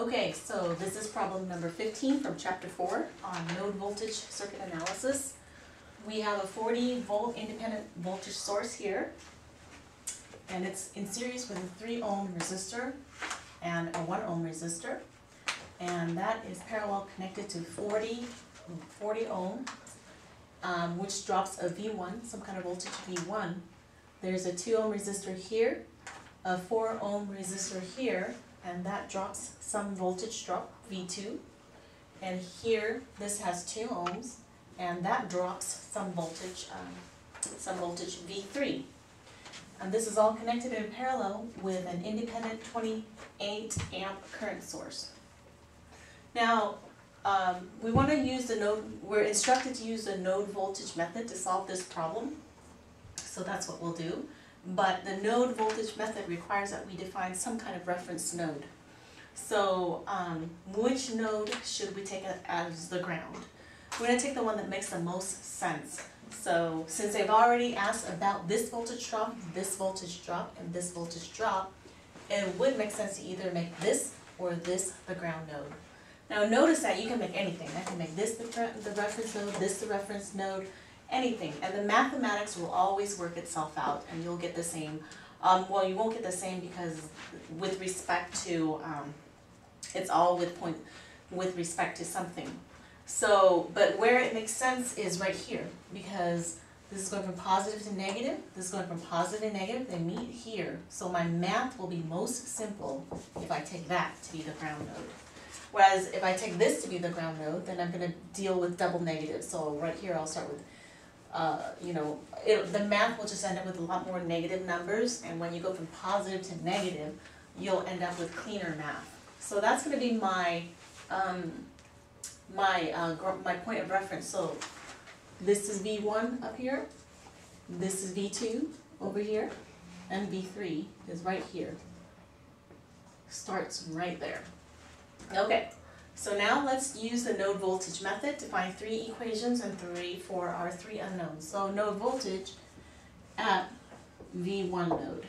Okay, so this is problem number fifteen from chapter four on node voltage circuit analysis. We have a forty volt independent voltage source here. And it's in series with a three ohm resistor and a one ohm resistor. And that is parallel connected to 40 40 ohm, um, which drops a V one, some kind of voltage V one. There's a two ohm resistor here, a four ohm resistor here, and that drops some voltage drop, V two. And here, this has two ohms, and that drops some voltage, um, some voltage V three. And this is all connected in parallel with an independent twenty-eight amp current source. Now, um, we wanna use the node, we're instructed to use the node voltage method to solve this problem. So that's what we'll do. But the node voltage method requires that we define some kind of reference node. So, um, which node should we take as the ground? We're gonna take the one that makes the most sense. So, since they've already asked about this voltage drop, this voltage drop, and this voltage drop, it would make sense to either make this or this the ground node. Now notice that you can make anything, I can make this the, the reference node, this the reference node, anything, and the mathematics will always work itself out, and you'll get the same, um, well, you won't get the same because with respect to, um, it's all with point, with respect to something. So, but where it makes sense is right here, because this is going from positive to negative, this is going from positive to negative, they meet here. So my math will be most simple if I take that to be the ground node. Whereas if I take this to be the ground node, then I'm gonna deal with double negatives, so right here I'll start with, uh, you know, it, the math will just end up with a lot more negative numbers, and when you go from positive to negative, you'll end up with cleaner math. So that's gonna be my, um, my, uh, my point of reference, so this is V one up here, this is V two over here, and V three is right here. Starts right there. Okay, so now let's use the node voltage method to find three equations and three for our three unknowns. So node voltage at V one node.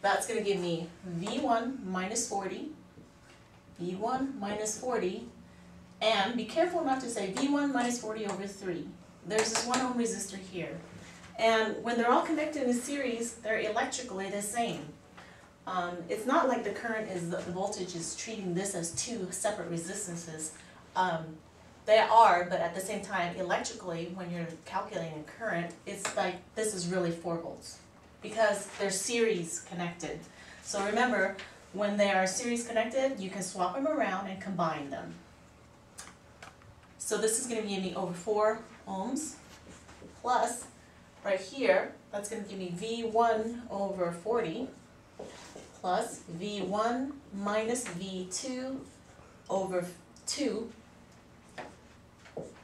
That's gonna give me V one minus forty, V one minus forty, and be careful not to say V one minus forty over three. There's this one ohm resistor here. And when they're all connected in a series, they're electrically the same. Um, it's not like the current is, the voltage is treating this as two separate resistances. Um, they are, but at the same time, electrically, when you're calculating current, it's like, this is really four volts. Because they're series connected. So remember, when they are series connected, you can swap them around and combine them. So this is gonna give me over four ohms, plus, right here, that's gonna give me V one over forty, plus V one minus V two over two.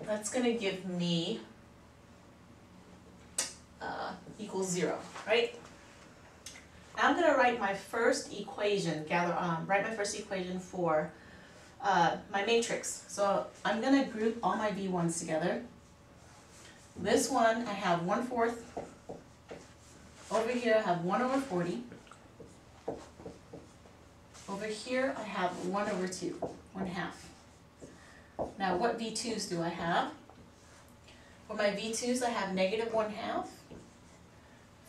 That's gonna give me uh, equals zero, right? Now I'm gonna write my first equation, gather, um, write my first equation for uh, my matrix. So I'm gonna group all my V ones together. This one, I have one fourth. Over here, I have one over forty. Over here, I have one over two, one half. Now, what V twos do I have? For my V twos, I have negative one half.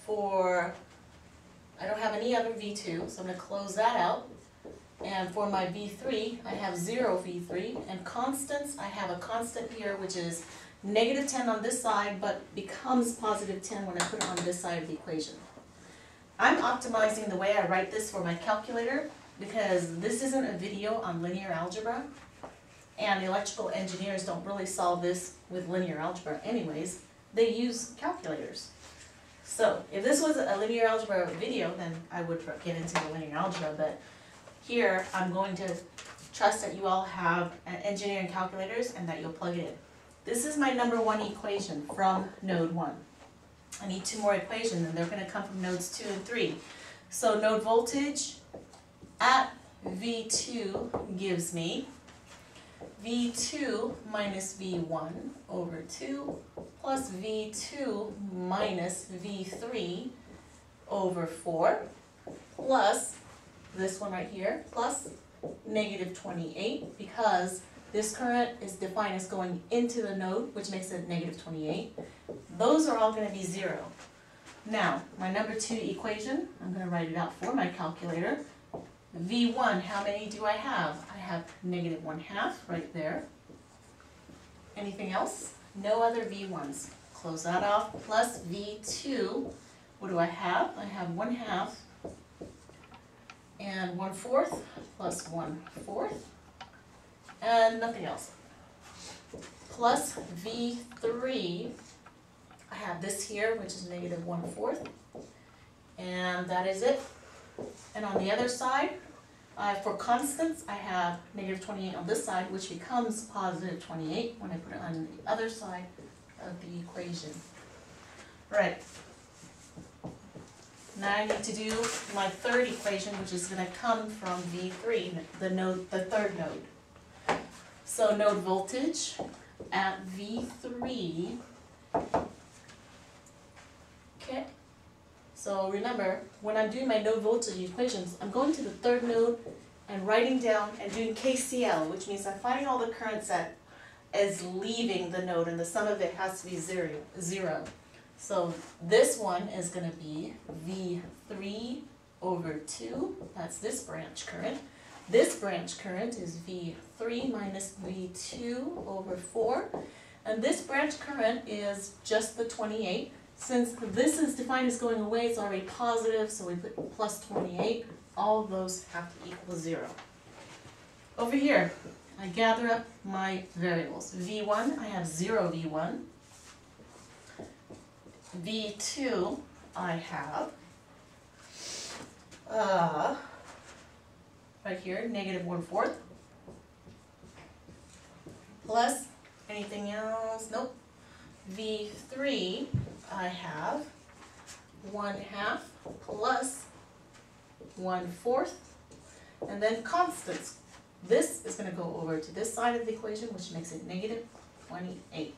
For, I don't have any other V two, so I'm gonna close that out. And for my V three, I have zero V three, and constants, I have a constant here, which is negative ten on this side, but becomes positive ten when I put it on this side of the equation. I'm optimizing the way I write this for my calculator, because this isn't a video on linear algebra. And electrical engineers don't really solve this with linear algebra anyways, they use calculators. So, if this was a linear algebra video, then I would get into the linear algebra, but here, I'm going to trust that you all have engineering calculators and that you'll plug it in. This is my number one equation from node one. I need two more equations and they're gonna come from nodes two and three. So node voltage at V two gives me V two minus V one over two plus V two minus V three over four plus this one right here, plus negative twenty-eight because this current is defined as going into the node, which makes it negative twenty-eight. Those are all gonna be zero. Now, my number two equation, I'm gonna write it out for my calculator. V one, how many do I have? I have negative one half right there. Anything else? No other V ones. Close that off, plus V two, what do I have? I have one half and one fourth, plus one fourth, and nothing else. Plus V three, I have this here, which is negative one fourth, and that is it. And on the other side, uh, for constants, I have negative 28 on this side, which becomes positive 28 when I put it on the other side of the equation. Right. Now I need to do my third equation, which is going to come from V3, the node, the third node. So node voltage at V3 so remember, when I'm doing my node voltage equations, I'm going to the third node and writing down and doing KCL, which means I'm finding all the currents that is leaving the node and the sum of it has to be zero. zero. So this one is gonna be V three over two, that's this branch current. This branch current is V three minus V two over four. And this branch current is just the twenty-eight. Since this is defined as going away, it's already positive, so we put plus twenty-eight. All of those have to equal zero. Over here, I gather up my variables. V one, I have zero V one. V two, I have, uh, right here, negative one fourth. Plus, anything else? Nope. V three, I have one half plus one fourth, and then constants. This is gonna go over to this side of the equation, which makes it negative twenty-eight.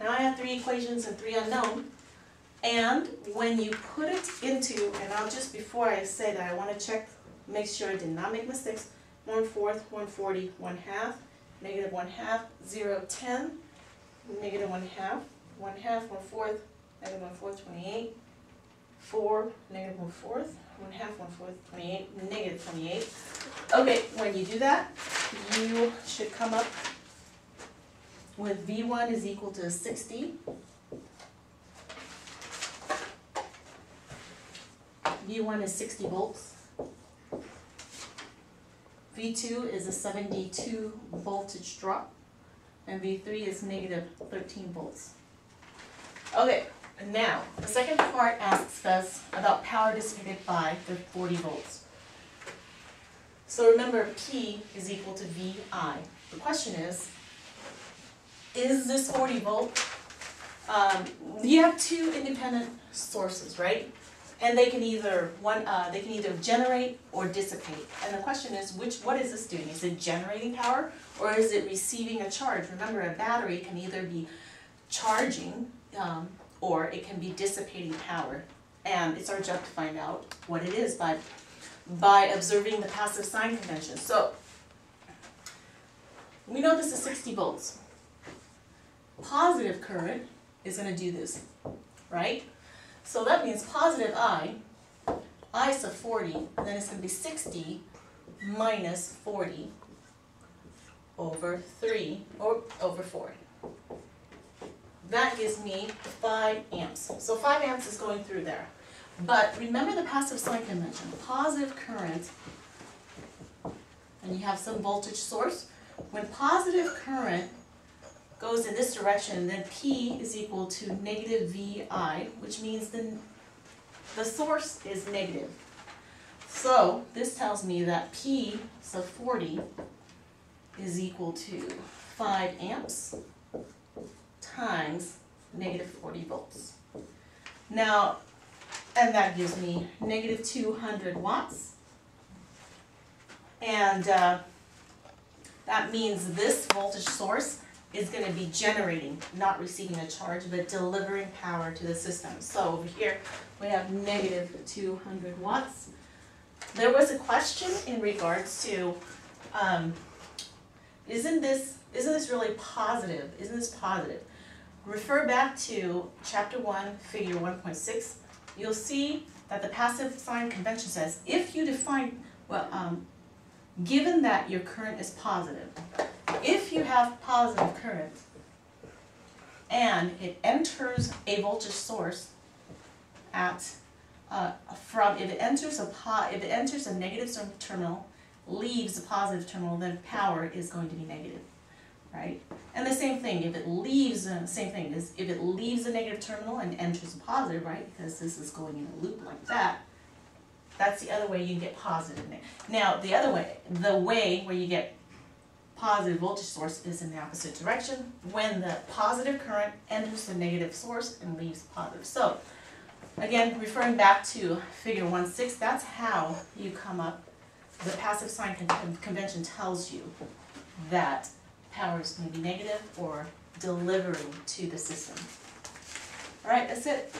Now I have three equations and three unknown, and when you put it into, and I'll just, before I say that, I wanna check, make sure I did not make mistakes. One fourth, one forty, one half, negative one half, zero, ten, negative one half, one half, one fourth, negative one fourth, twenty-eight, four, negative one fourth, one half, one fourth, twenty-eight, negative twenty-eight. Okay, when you do that, you should come up with V one is equal to sixty. V one is sixty volts. V two is a seventy-two voltage drop, and V three is negative thirteen volts. Okay, now, the second part asks us about power dissipated by the forty volts. So remember, P is equal to VI. The question is, is this forty volt? Um, you have two independent sources, right? And they can either, one, uh, they can either generate or dissipate. And the question is, which, what is this doing? Is it generating power or is it receiving a charge? Remember, a battery can either be charging, um, or it can be dissipating power. And it's our job to find out what it is by, by observing the passive sign convention. So, we know this is sixty volts. Positive current is gonna do this, right? So that means positive I, I is forty, then it's gonna be sixty minus forty over three, or over four. That gives me five amps. So five amps is going through there. But remember the passive sign convention, positive current, and you have some voltage source. When positive current goes in this direction, then P is equal to negative VI, which means the, the source is negative. So this tells me that P, so forty, is equal to five amps times negative forty volts. Now, and that gives me negative two hundred watts. And uh, that means this voltage source is gonna be generating, not receiving a charge, but delivering power to the system. So over here, we have negative two hundred watts. There was a question in regards to um, isn't this, isn't this really positive? Isn't this positive? Refer back to chapter one, figure one point six. You'll see that the passive sign convention says, if you define, well, um, given that your current is positive, if you have positive current and it enters a voltage source at, uh, from, if it enters a po, if it enters a negative term- terminal, leaves a positive terminal, then power is going to be negative, right? And the same thing, if it leaves, uh, same thing, is if it leaves a negative terminal and enters a positive, right, because this is going in a loop like that, that's the other way you get positive. Now, the other way, the way where you get positive voltage source is in the opposite direction, when the positive current enters the negative source and leaves positive. So, again, referring back to figure one six, that's how you come up, the passive sign con- convention tells you that power is gonna be negative or delivering to the system. Alright, that's it.